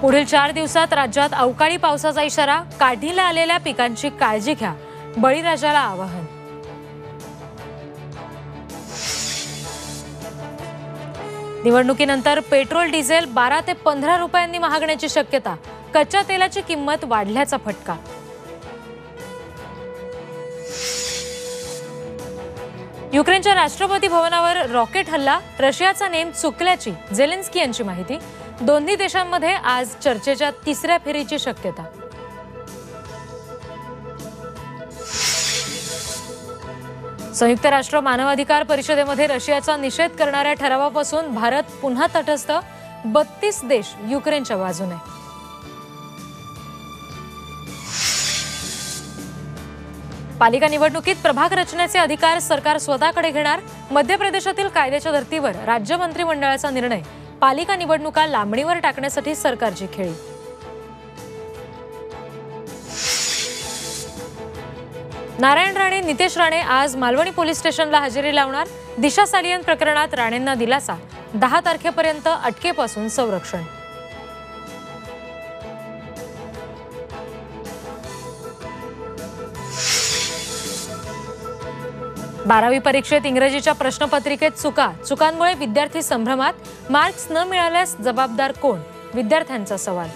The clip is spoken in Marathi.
पुढील चार दिवसात राज्यात अवकाळी पावसाचा इशारा काढणीला आलेल्या पिकांची काळजी घ्या. बळीराजाला आवाहन. निवडणुकीनंतर पेट्रोल डिझेल बारा ते पंधरा रुपयांनी महागण्याची शक्यता. कच्च्या तेलाची किंमत वाढल्याचा फटका. युक्रेनच्या राष्ट्रपती भवनावर रॉकेट हल्ला रशियाचा नेम चुकल्याची झेलेन्स्की यांची माहिती. दोन्ही देशांमध्ये आज चर्चेच्या तिसऱ्या फेरीची शक्यता. संयुक्त राष्ट्र मानवाधिकार परिषदेमध्ये रशियाचा निषेध करणाऱ्या ठरावापासून भारत पुन्हा तटस्थ. बत्तीस देश युक्रेनच्या बाजूने. पालिका निवडणुकीत प्रभाग रचनेचे अधिकार सरकार स्वतःकडे घेणार मध्य प्रदेशातील कायद्याच्या धर्तीवर राज्य मंत्रिमंडळाचा निर्णय पालिका निवडणुका लांबणीवर टाकण्यासाठी सरकारची खेळी. नारायण राणे नितेश राणे आज मालवणी पोलीस स्टेशनला हजेरी लावणार. दिशा सालियन प्रकरणात राणेंना दिलासा. दहा तारखेपर्यंत अटकेपासून संरक्षण. बारावी परीक्षेत इंग्रजीच्या प्रश्नपत्रिकेत चुका. चुकांमुळे विद्यार्थी संभ्रमात. मार्क्स न मिळाल्यास जबाबदार कोण? विद्यार्थ्यांचा सवाल.